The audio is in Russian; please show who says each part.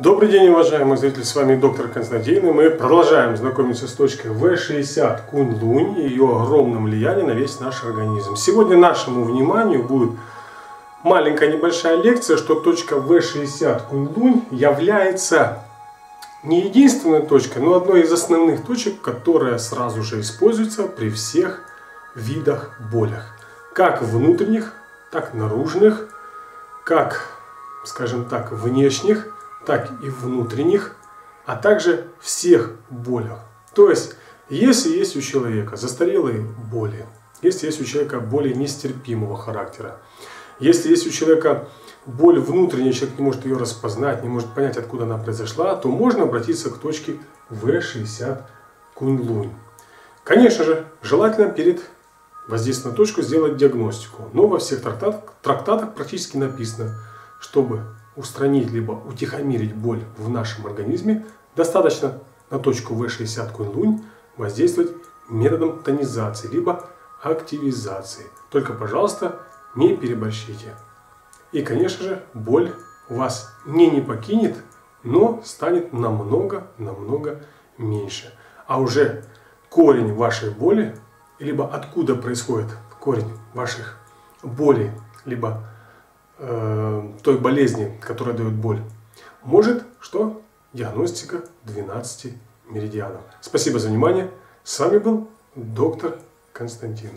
Speaker 1: Добрый день, уважаемые зрители, с вами доктор Константин, и мы продолжаем знакомиться с точкой В60 Кунь-Лунь и ее огромным влиянием на весь наш организм. Сегодня нашему вниманию будет маленькая небольшая лекция, что точка В60 Кунь-Лунь является не единственной точкой, но одной из основных точек, которая сразу же используется при всех видах болях. Как внутренних, так наружных, как, скажем так, внешних – так и внутренних, а также всех болях. То есть, если есть у человека застарелые боли, если есть у человека боли нестерпимого характера, если есть у человека боль внутренняя, человек не может ее распознать, не может понять, откуда она произошла, то можно обратиться к точке В60 Кунь-Лунь. Конечно же, желательно перед воздействием на точку сделать диагностику. Но во всех трактатах, трактатах практически написано, чтобы устранить либо утихомирить боль в нашем организме, достаточно на точку В60 кунь-лунь воздействовать методом тонизации, либо активизации. Только, пожалуйста, не переборщите. И, конечно же, боль вас не не покинет, но станет намного-намного меньше. А уже корень вашей боли, либо откуда происходит корень ваших болей, либо э, той болезни, которая дает боль, может что? Диагностика 12 меридианов. Спасибо за внимание. С вами был доктор Константин.